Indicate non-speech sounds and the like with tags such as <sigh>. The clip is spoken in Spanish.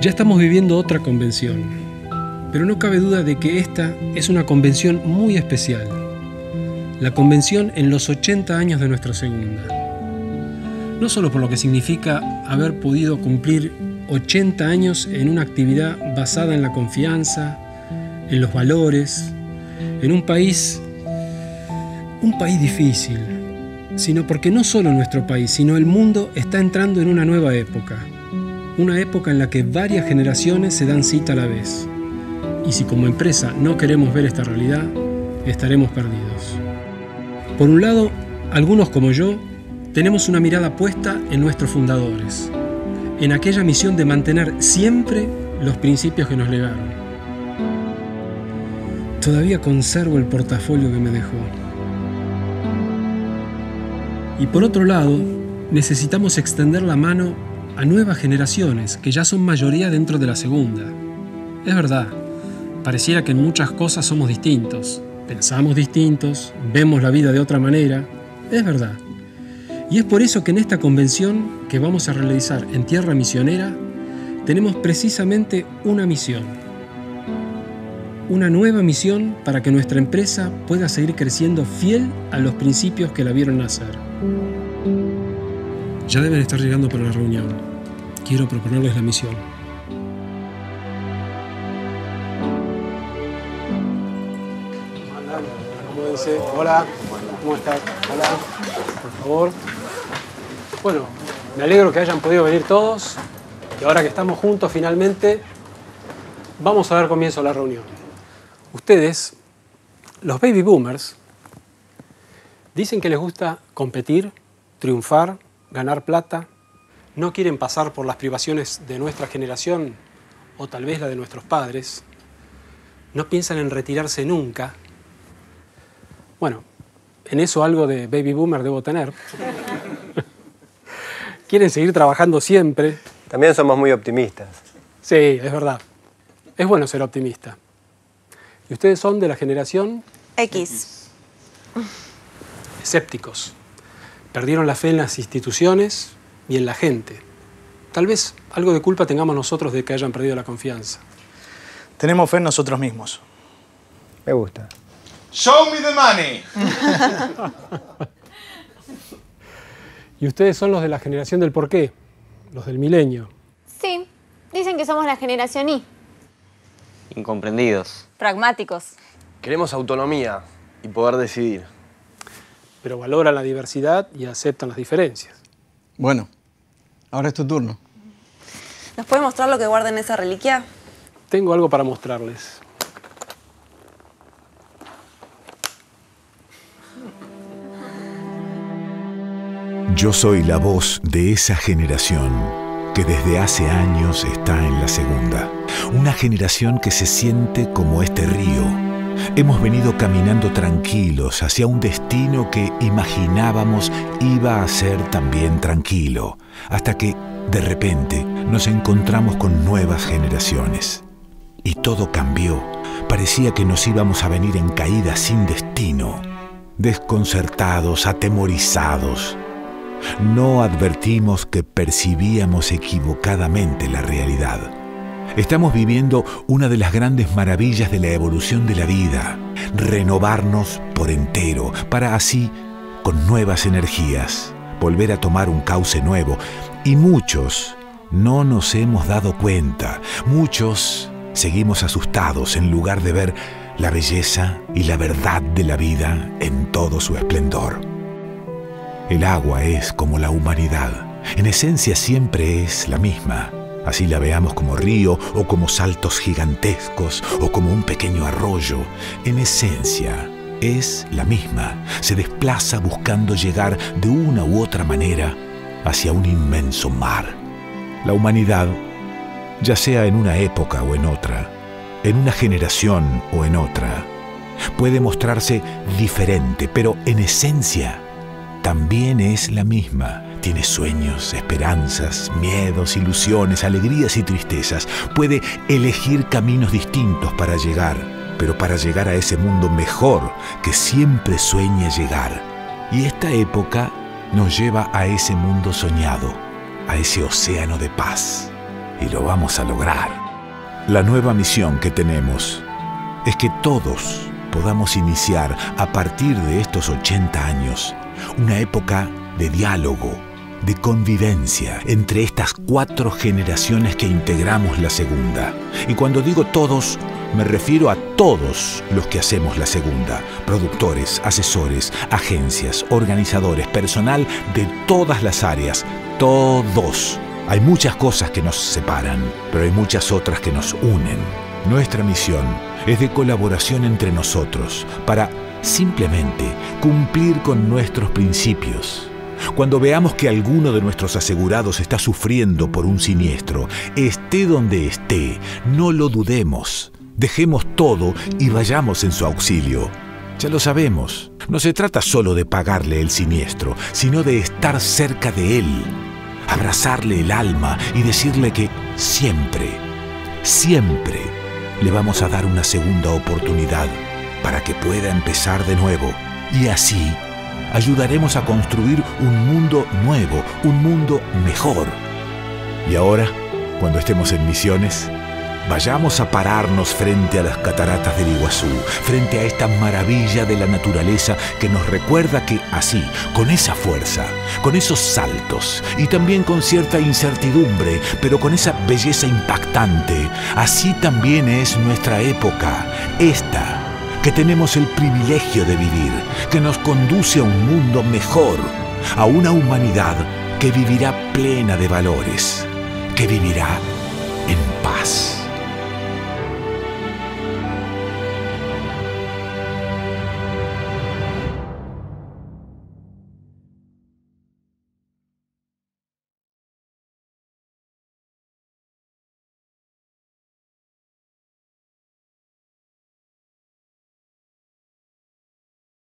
Ya estamos viviendo otra convención, pero no cabe duda de que esta es una convención muy especial. La convención en los 80 años de nuestra segunda. No solo por lo que significa haber podido cumplir 80 años en una actividad basada en la confianza, en los valores, en un país, un país difícil, sino porque no solo nuestro país, sino el mundo está entrando en una nueva época una época en la que varias generaciones se dan cita a la vez. Y si como empresa no queremos ver esta realidad, estaremos perdidos. Por un lado, algunos como yo, tenemos una mirada puesta en nuestros fundadores, en aquella misión de mantener siempre los principios que nos legaron. Todavía conservo el portafolio que me dejó. Y por otro lado, necesitamos extender la mano a nuevas generaciones que ya son mayoría dentro de la segunda. Es verdad, pareciera que en muchas cosas somos distintos, pensamos distintos, vemos la vida de otra manera, es verdad. Y es por eso que en esta convención que vamos a realizar en Tierra Misionera, tenemos precisamente una misión. Una nueva misión para que nuestra empresa pueda seguir creciendo fiel a los principios que la vieron nacer. Ya deben estar llegando para la reunión quiero proponerles la misión. Hola, ¿cómo estás? Hola, por favor. Bueno, me alegro que hayan podido venir todos y ahora que estamos juntos finalmente, vamos a dar comienzo a la reunión. Ustedes, los baby boomers, dicen que les gusta competir, triunfar, ganar plata, no quieren pasar por las privaciones de nuestra generación o tal vez la de nuestros padres, no piensan en retirarse nunca. Bueno, en eso algo de baby boomer debo tener. <laughs> quieren seguir trabajando siempre. También somos muy optimistas. Sí, es verdad. Es bueno ser optimista. ¿Y ustedes son de la generación? X. Escépticos. Perdieron la fe en las instituciones, y en la gente. Tal vez algo de culpa tengamos nosotros de que hayan perdido la confianza. Tenemos fe en nosotros mismos. Me gusta. Show me the money. <laughs> y ustedes son los de la generación del porqué, los del milenio. Sí, dicen que somos la generación I. Incomprendidos. Pragmáticos. Queremos autonomía y poder decidir. Pero valoran la diversidad y aceptan las diferencias. Bueno, Ahora es tu turno. ¿Nos puede mostrar lo que guarda en esa reliquia? Tengo algo para mostrarles. Yo soy la voz de esa generación que desde hace años está en la segunda. Una generación que se siente como este río. Hemos venido caminando tranquilos hacia un destino que imaginábamos iba a ser también tranquilo hasta que, de repente, nos encontramos con nuevas generaciones. Y todo cambió. Parecía que nos íbamos a venir en caída sin destino, desconcertados, atemorizados. No advertimos que percibíamos equivocadamente la realidad. Estamos viviendo una de las grandes maravillas de la evolución de la vida, renovarnos por entero, para así, con nuevas energías, volver a tomar un cauce nuevo. Y muchos no nos hemos dado cuenta. Muchos seguimos asustados en lugar de ver la belleza y la verdad de la vida en todo su esplendor. El agua es como la humanidad. En esencia siempre es la misma. Así la veamos como río o como saltos gigantescos o como un pequeño arroyo. En esencia es la misma, se desplaza buscando llegar de una u otra manera hacia un inmenso mar. La humanidad, ya sea en una época o en otra, en una generación o en otra, puede mostrarse diferente, pero en esencia también es la misma. Tiene sueños, esperanzas, miedos, ilusiones, alegrías y tristezas. Puede elegir caminos distintos para llegar pero para llegar a ese mundo mejor que siempre sueña llegar. Y esta época nos lleva a ese mundo soñado, a ese océano de paz. y lo vamos a lograr. La nueva misión que tenemos es que todos podamos iniciar a partir de estos 80 años una época de diálogo, de convivencia entre estas cuatro generaciones que integramos la segunda. Y cuando digo todos, me refiero a todos los que hacemos la segunda, productores, asesores, agencias, organizadores, personal de todas las áreas, todos. Hay muchas cosas que nos separan, pero hay muchas otras que nos unen. Nuestra misión es de colaboración entre nosotros para simplemente cumplir con nuestros principios. Cuando veamos que alguno de nuestros asegurados está sufriendo por un siniestro, esté donde esté, no lo dudemos. Dejemos todo y vayamos en su auxilio. Ya lo sabemos, no se trata solo de pagarle el siniestro, sino de estar cerca de él, abrazarle el alma y decirle que siempre, siempre le vamos a dar una segunda oportunidad para que pueda empezar de nuevo. Y así ayudaremos a construir un mundo nuevo, un mundo mejor. Y ahora, cuando estemos en misiones, vayamos a pararnos frente a las cataratas del Iguazú, frente a esta maravilla de la naturaleza que nos recuerda que así, con esa fuerza, con esos saltos y también con cierta incertidumbre, pero con esa belleza impactante, así también es nuestra época, esta que tenemos el privilegio de vivir, que nos conduce a un mundo mejor, a una humanidad que vivirá plena de valores, que vivirá